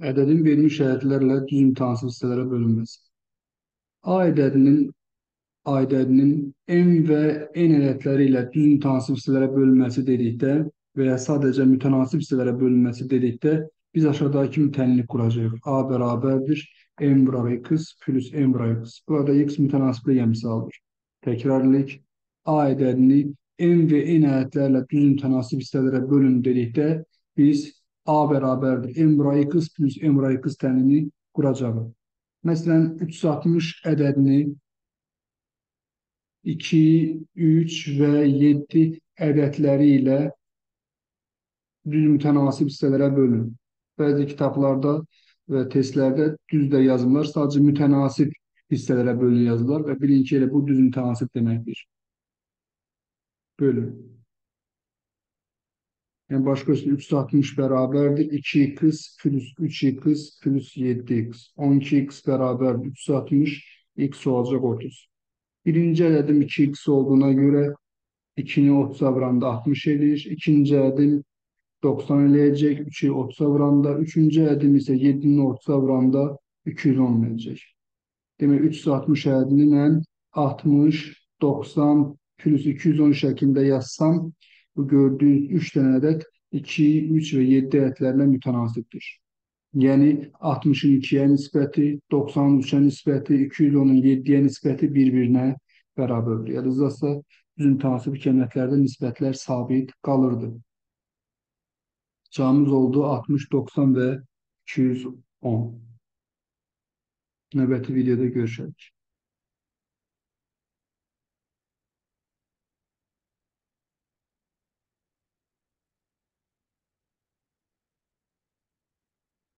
Ədədin verilmiş ədədlərlə düz mütənasib hissələrə bölünməsi. A ədədinin A ədədinin m və n ədədləri ilə düz mütənasib hissələrə bölünməsi dedikdə və ya sadəcə mütənasib hissələrə bölünməsi dedikdə biz aşağıdakı kimi tənlik quracağıq. A bərabərdir m vuraq x plus m vuraq x. Burada x mütənasibliyə misaldır. Təkrarlayıq. A ədədini m və n ədədlərlə düz mütənasib hissələrə bölün dedikdə biz A bərabərdir m vuraq x plus m vuraq x tənliyini quracağıq. Məsələn, 360 ədədini 2, 3 və 7 ədədləri ilə düz mütənasib hissələrə bölün. Bəzi kitablarda və testlərdə düz də yazmırlar, sadəcə mütənasib hissələrə bölün yazırlar və bilin ki, elə bu düz mütənasib deməkdir. Bölün. Yəni başqa sözlə 360 bərabərdir 2x plus 3x plus 7x. 12x bərabərdir 360, x olacaq 30. Birinci ədədim 2x olduğuna görə 2-ni 30-a vuranda 60 eləyir. İkinci ədim 90 eləyəcək. 3-ü 30-a vuranda. Üçüncü ədim isə 7-ni 30-a vuranda 210 eləyəcək. Demək 360 ədədini mən 60, 90 plus 210 şəklində yazsam, bu gördüyünüz 3 dənə ədəd 2, 3 və 7 ədədlərlə mütənasibdir. Yəni 60-ın 2-yə nisbəti, 90-ın 3-ə nisbəti, 210-un 7-yə nisbəti bir-birinə bərabərdir. Yadınızda düzün mütənasib kəmiyyətlərdə nisbətlər sabit qalırdı. Cavabımız oldu 60, 90 və 210. Növbəti videoda görüşərik.